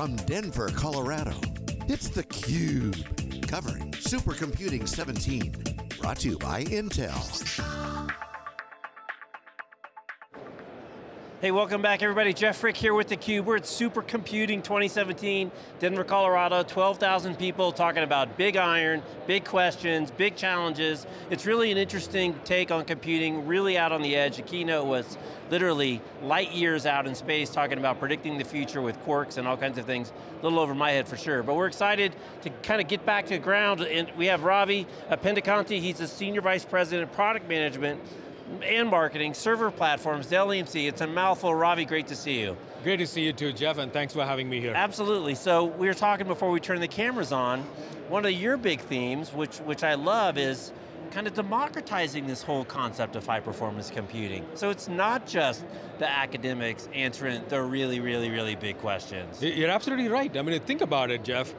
from Denver, Colorado, it's theCUBE, covering Supercomputing 17, brought to you by Intel. Hey, welcome back everybody. Jeff Frick here with theCUBE. We're at Supercomputing 2017, Denver, Colorado, 12,000 people talking about big iron, big questions, big challenges. It's really an interesting take on computing, really out on the edge. The keynote was literally light years out in space talking about predicting the future with quarks and all kinds of things. A little over my head for sure, but we're excited to kind of get back to the ground and we have Ravi Pendekanti, he's the Senior Vice President of Product Management and marketing, server platforms, Dell EMC. It's a mouthful. Ravi, great to see you. Great to see you too, Jeff, and thanks for having me here. Absolutely, so we were talking before we turned the cameras on, one of your big themes, which, which I love, is kind of democratizing this whole concept of high performance computing. So it's not just the academics answering the really, really, really big questions. You're absolutely right. I mean, think about it, Jeff.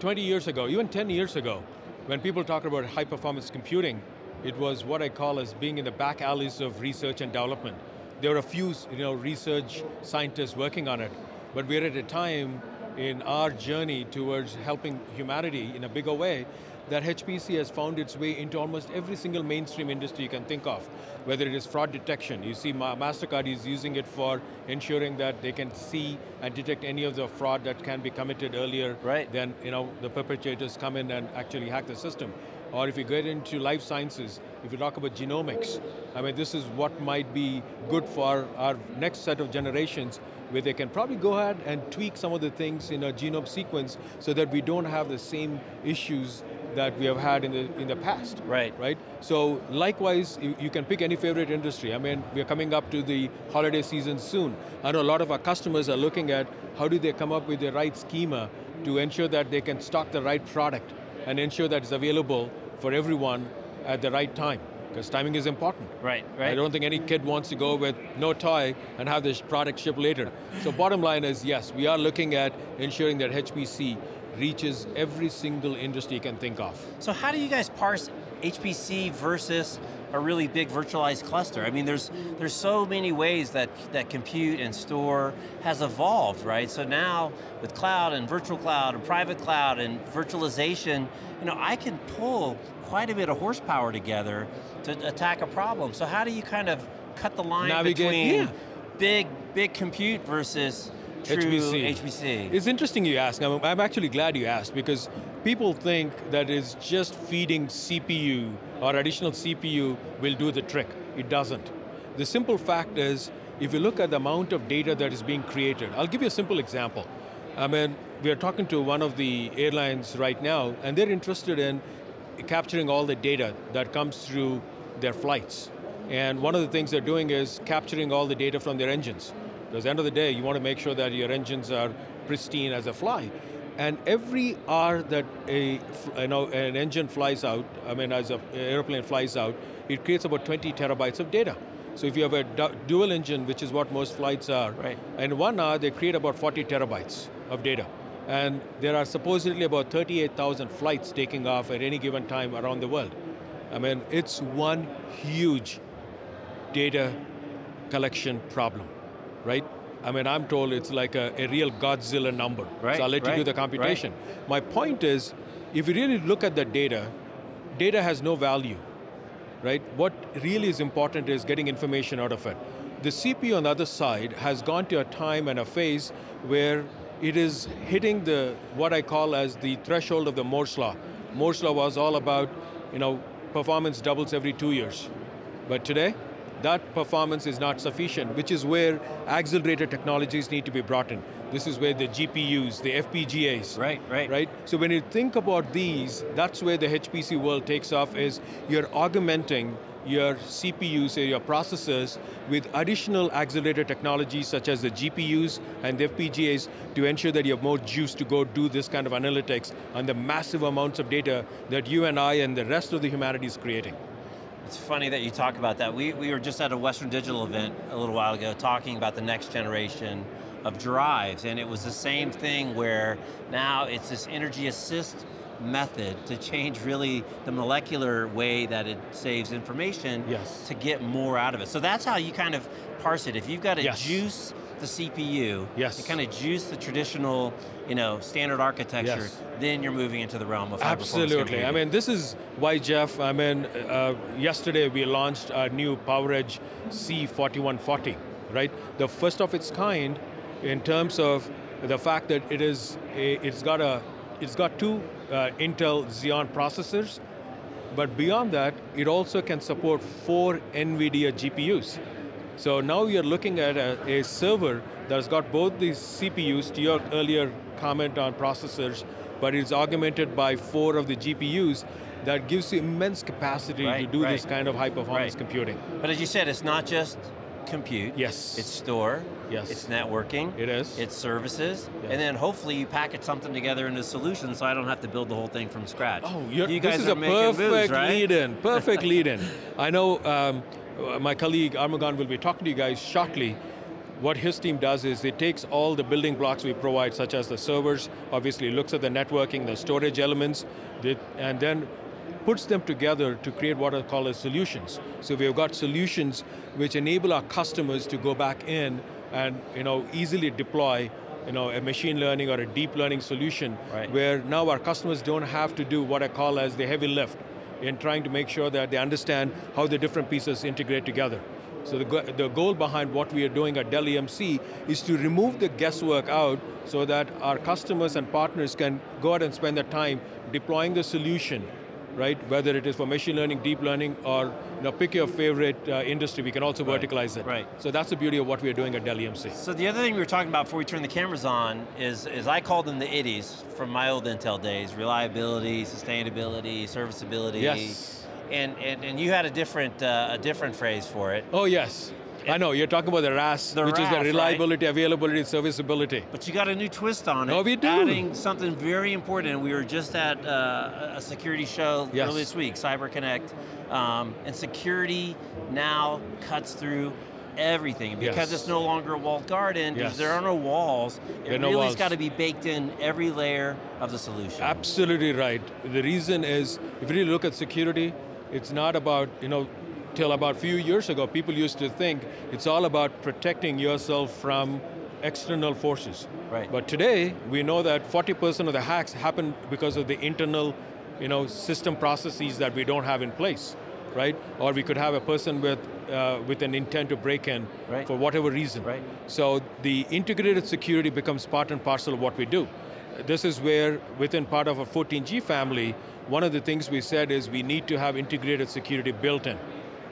20 years ago, even 10 years ago, when people talk about high performance computing, it was what I call as being in the back alleys of research and development. There were a few you know, research scientists working on it, but we're at a time in our journey towards helping humanity in a bigger way that HPC has found its way into almost every single mainstream industry you can think of. Whether it is fraud detection, you see MasterCard is using it for ensuring that they can see and detect any of the fraud that can be committed earlier right. than you know, the perpetrators come in and actually hack the system. Or if you get into life sciences, if you talk about genomics, I mean this is what might be good for our next set of generations where they can probably go ahead and tweak some of the things in a genome sequence so that we don't have the same issues that we have had in the, in the past. Right. Right? So likewise, you, you, can pick any favorite industry. I mean, we're coming up to the holiday season soon. I know a lot of our customers are looking at how do they come up with the right schema to ensure that they can stock the right product and ensure that it's available for everyone at the right time because timing is important. Right, right. I don't think any kid wants to go with no toy and have this product shipped later. So bottom line is, yes, we are looking at ensuring that HPC reaches every single industry you can think of. So how do you guys parse HPC versus a really big virtualized cluster. I mean, there's there's so many ways that, that compute and store has evolved, right? So now, with cloud and virtual cloud and private cloud and virtualization, you know, I can pull quite a bit of horsepower together to attack a problem. So how do you kind of cut the line Navigate, between yeah. big, big compute versus true HPC. HPC. It's interesting you ask. I'm, I'm actually glad you asked because people think that is just feeding CPU or additional CPU will do the trick. It doesn't. The simple fact is, if you look at the amount of data that is being created, I'll give you a simple example. I mean, we are talking to one of the airlines right now, and they're interested in capturing all the data that comes through their flights. And one of the things they're doing is capturing all the data from their engines. Because at the end of the day, you want to make sure that your engines are pristine as a fly. And every hour that a, you know, an engine flies out, I mean as an airplane flies out, it creates about 20 terabytes of data. So if you have a dual engine, which is what most flights are, right. in one hour they create about 40 terabytes of data. And there are supposedly about 38,000 flights taking off at any given time around the world. I mean, it's one huge data collection problem right? I mean, I'm told it's like a, a real Godzilla number. Right, so I'll let right, you do the computation. Right. My point is, if you really look at the data, data has no value, right? What really is important is getting information out of it. The CPU on the other side has gone to a time and a phase where it is hitting the, what I call as the threshold of the Moore's Law. Moore's Law was all about, you know, performance doubles every two years. But today, that performance is not sufficient, which is where accelerated technologies need to be brought in. This is where the GPUs, the FPGAs. Right, right. Right? So when you think about these, that's where the HPC world takes off is you're augmenting your CPUs, or your processors, with additional accelerated technologies such as the GPUs and the FPGAs to ensure that you have more juice to go do this kind of analytics on the massive amounts of data that you and I and the rest of the humanity is creating. It's funny that you talk about that. We, we were just at a Western Digital event a little while ago talking about the next generation of drives, and it was the same thing where now it's this energy assist method to change really the molecular way that it saves information yes. to get more out of it. So that's how you kind of parse it. If you've got a yes. juice the CPU, Yes. to kind of juice the traditional, you know, standard architecture, Yes. then you're moving into the realm of Absolutely. I mean, this is why, Jeff, I mean, uh, yesterday we launched our new PowerEdge C4140, right? The first of its kind in terms of the fact that it is, a, it's got a, it's got two uh, Intel Xeon processors, but beyond that, it also can support four NVIDIA GPUs. So now you're looking at a, a server that's got both these CPUs, to your earlier comment on processors, but it's augmented by four of the GPUs that gives you immense capacity to Right, do this kind of high performance Right. computing. But as you said, it's not just compute. Yes. It's store. Yes. It's networking. It is. It's services. Yes. And then hopefully you package something together into a solution so I don't have to build the whole thing from scratch. Oh, you're, you guys this is are a perfect moves, right? lead-in, perfect lead-in. I know um, Uh, my colleague Armughan will be talking to you guys shortly. What his team does is it takes all the building blocks we provide, such as the servers, obviously looks at the networking, the storage elements, and then puts them together to create what are called as solutions. So we've got solutions which enable our customers to go back in and you know, easily deploy you know, a machine learning or a deep learning solution Right. where now our customers don't have to do what I call as the heavy lift in trying to make sure that they understand how the different pieces integrate together. So the, the goal behind what we are doing at Dell EMC is to remove the guesswork out so that our customers and partners can go out and spend their time deploying the solution, right? Whether it is for machine learning, deep learning, or you know, pick your favorite uh, industry, we can also Right, verticalize it. right. So that's the beauty of what we are doing at Dell EMC. So the other thing we were talking about before we turned the cameras on is, is I called them the IDIs from my old Intel days, reliability, sustainability, serviceability. Yes. And, and, and you had a different, uh, a different phrase for it. Oh yes, I know, you're talking about the RAS, The which is RAS, the right? reliability, availability, serviceability. But you got a new twist on it. Oh, we do. Adding something very important. We were just at uh, a security show Yes. earlier this week, CyberConnect, um, and security now cuts through everything. And Because Yes. it's no longer a walled garden, because Yes. there are no walls, it no really's walls. got to be baked in every layer of the solution. Absolutely right. The reason is, if you really look at security, it's not about, you know, till about a few years ago, people used to think it's all about protecting yourself from external forces. Right. But today, we know that 40% of the hacks happen because of the internal, you know, system processes that we don't have in place, right? Or we could have a person with, uh, with an intent to break in Right. for whatever reason. Right. So the integrated security becomes part and parcel of what we do. This is where, within part of a 14G family, one of the things we said is we need to have integrated security built in.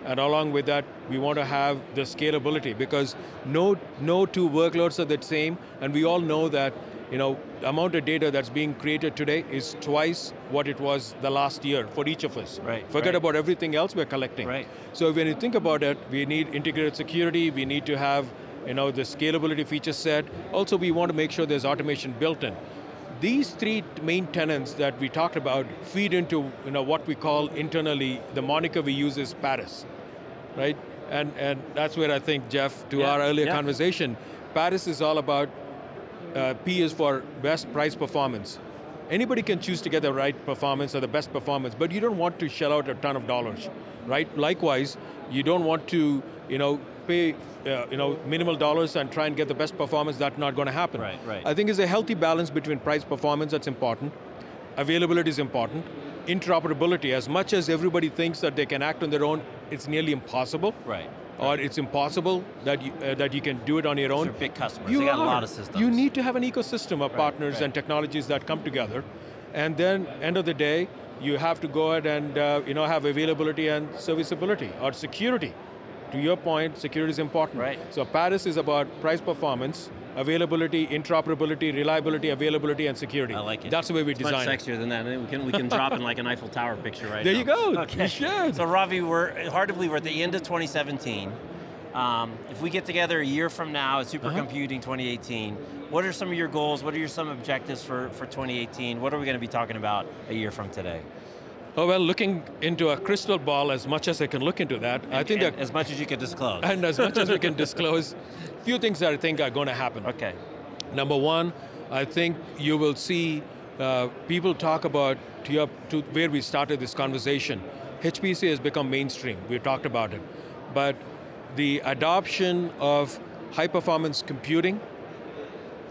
And along with that, we want to have the scalability because no, no two workloads are the same, and we all know that you know, the amount of data that's being created today is twice what it was the last year for each of us. Right, Forget right. about everything else we're collecting. Right. So when you think about it, we need integrated security, we need to have you know, the scalability feature set. Also, we want to make sure there's automation built in. These three main tenants that we talked about feed into you know, what we call internally, the moniker we use is Paris, right? And, and that's where I think, Jeff, to Yeah, our earlier yeah. conversation, Paris is all about, uh, P is for best price performance. Anybody can choose to get the right performance or the best performance, but you don't want to shell out a ton of dollars, right? Likewise, you don't want to, you know, pay, uh, you know, minimal dollars and try and get the best performance. That's not going to happen. Right, right. I think it's a healthy balance between price performance. That's important. Availability is important. Interoperability, as much as everybody thinks that they can act on their own, it's nearly impossible. Right. Or it's impossible that you, uh, that you can do it on your own. They're big customers. You they got are. a lot of systems. You need to have an ecosystem of Right, partners right. and technologies that come together. And then, end of the day, you have to go ahead and uh, you know, have availability and serviceability, or security. To your point, security is important. Right. So Paris is about price performance, availability, interoperability, reliability, availability, and security. I like it. That's the way we it's design much it. sexier than that. We can, we can drop in like an Eiffel Tower picture right There now. you go. Okay. You should. So Ravi, we're hard to believe we're at the end of 2017. Um, if we get together a year from now at Uh-huh. Supercomputing 2018, what are some of your goals? What are your some objectives for, for 2018? What are we going to be talking about a year from today? Oh, well, looking into a crystal ball as much as I can look into that, I think and that as much as you can disclose. and as much as we can disclose, few things that I think are going to happen. okay. Number one, I think you will see uh, people talk about, to, your, to where we started this conversation, HPC has become mainstream, we talked about it. But the adoption of high performance computing,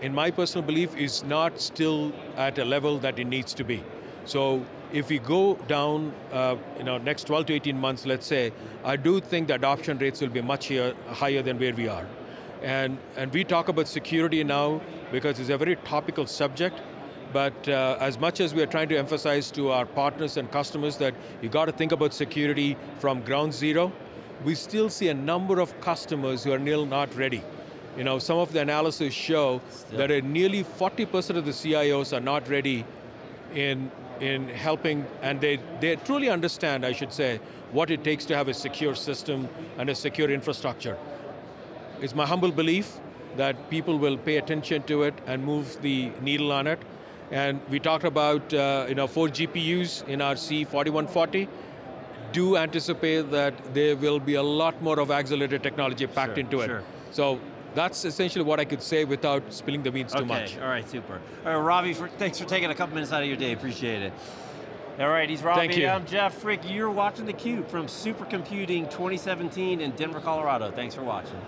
in my personal belief, is not still at a level that it needs to be. So if we go down, uh, you know, next 12 to 18 months, let's say, I do think the adoption rates will be much here, higher than where we are. And, and we talk about security now because it's a very topical subject, but uh, as much as we are trying to emphasize to our partners and customers that you got to think about security from ground zero, we still see a number of customers who are still not ready. You know, some of the analysis show Still. that nearly 40% of the CIOs are not ready in, in helping, and they, they truly understand, I should say, what it takes to have a secure system and a secure infrastructure. It's my humble belief that people will pay attention to it and move the needle on it. And we talked about uh, you know, four GPUs in our C4140. Do anticipate that there will be a lot more of accelerated technology packed Sure, into it. sure. So that's essentially what I could say without spilling the beans too okay, much. all right, super. All right, Ravi, for, thanks for taking a couple minutes out of your day, appreciate it. All right, he's you. I'm Jeff Frick. You're watching theCUBE from Supercomputing 2017 in Denver, Colorado. Thanks for watching.